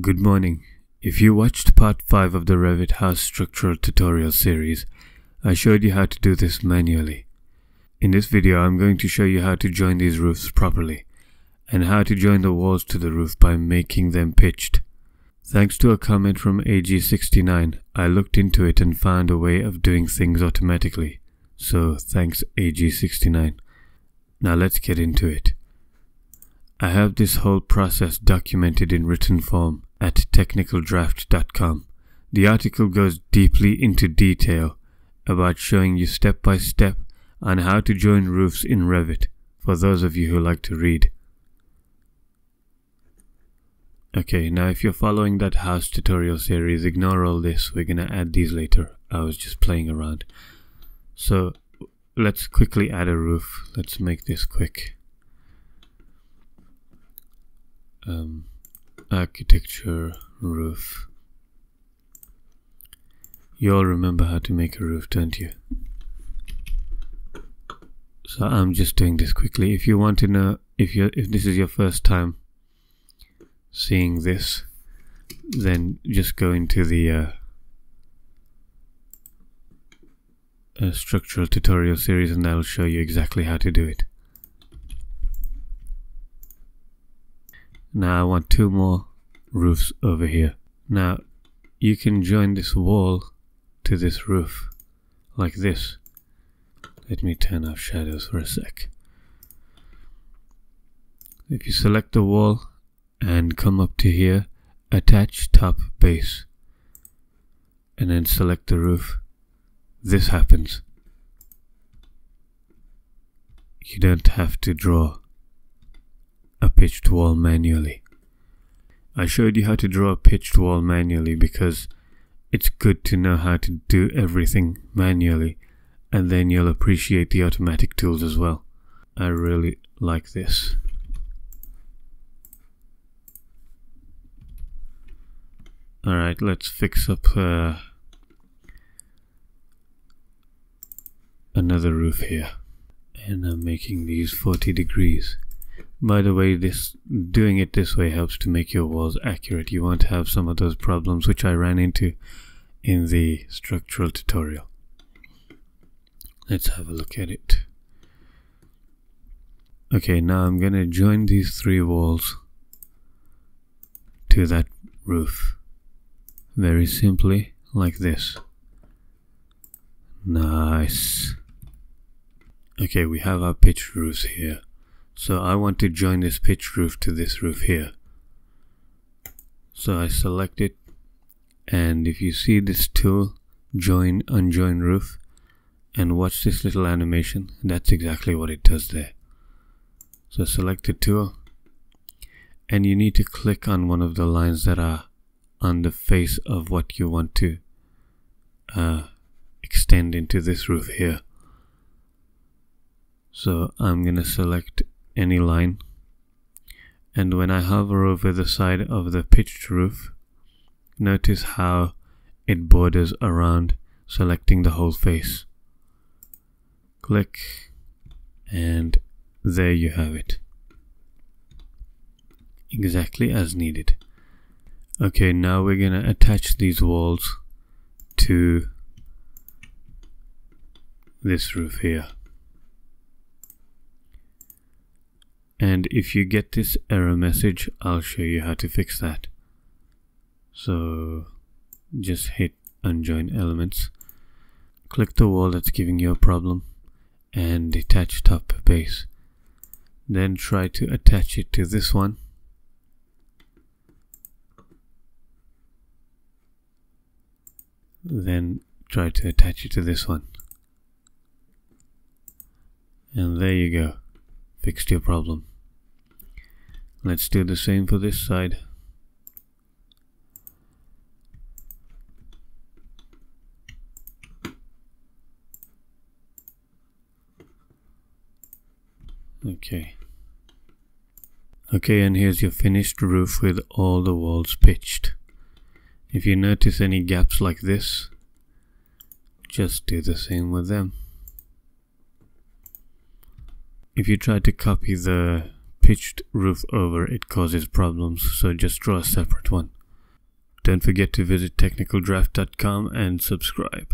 Good morning. If you watched part 5 of the Revit house structural tutorial series, I showed you how to do this manually. In this video I'm going to show you how to join these roofs properly, and how to join the walls to the roof by making them pitched. Thanks to a comment from AG69, I looked into it and found a way of doing things automatically. So thanks AG69. Now let's get into it. I have this whole process documented in written form at technicaldraft.com. The article goes deeply into detail about showing you step by step on how to join roofs in Revit for those of you who like to read. Okay, now if you're following that house tutorial series, ignore all this. We're gonna add these later. I was just playing around. So let's quickly add a roof. Let's make this quick. Um, architecture roof. You all remember how to make a roof, don't you? So I'm just doing this quickly. If you want to know if you if this is your first time seeing this, then just go into the uh, structural tutorial series and that'll show you exactly how to do it. Now I want two more roofs over here. Now you can join this wall to this roof like this. Let me turn off shadows for a sec. If you select the wall and come up to here, attach top base and then select the roof, this happens. You don't have to draw a pitched wall manually. I showed you how to draw a pitched wall manually because it's good to know how to do everything manually and then you'll appreciate the automatic tools as well. I really like this. Alright, let's fix up uh, another roof here. And I'm making these 40 degrees. By the way, this doing it this way helps to make your walls accurate. You won't have some of those problems which I ran into in the structural tutorial. Let's have a look at it. Okay, now I'm gonna join these three walls to that roof. Very simply, like this. Nice. Okay, we have our pitched roofs here. So I want to join this pitch roof to this roof here. So I select it and if you see this tool, join unjoin roof and watch this little animation, that's exactly what it does there. So select the tool and you need to click on one of the lines that are on the face of what you want to uh, extend into this roof here. So I'm going to select any line. And when I hover over the side of the pitched roof notice how it borders around selecting the whole face. Click and there you have it. Exactly as needed. Okay now we're gonna attach these walls to this roof here and if you get this error message I'll show you how to fix that. So just hit unjoin elements. Click the wall that's giving you a problem and detach top base. Then try to attach it to this one. Then try to attach it to this one. And there you go. Fixed your problem Let's do the same for this side. Okay. Okay, and here's your finished roof with all the walls pitched. If you notice any gaps like this, just do the same with them. If you try to copy the pitched roof over, it causes problems, so just draw a separate one. Don't forget to visit technicaldraft.com and subscribe.